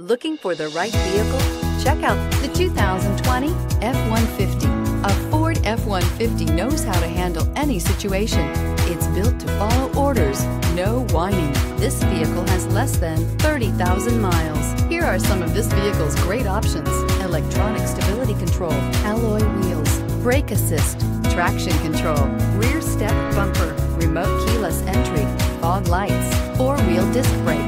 Looking for the right vehicle? Check out the 2020 F-150. A Ford F-150 knows how to handle any situation. It's built to follow orders, no whining. This vehicle has less than 30,000 miles. Here are some of this vehicle's great options. Electronic stability control, alloy wheels, brake assist, traction control, rear step bumper, remote keyless entry, fog lights, four-wheel disc brakes,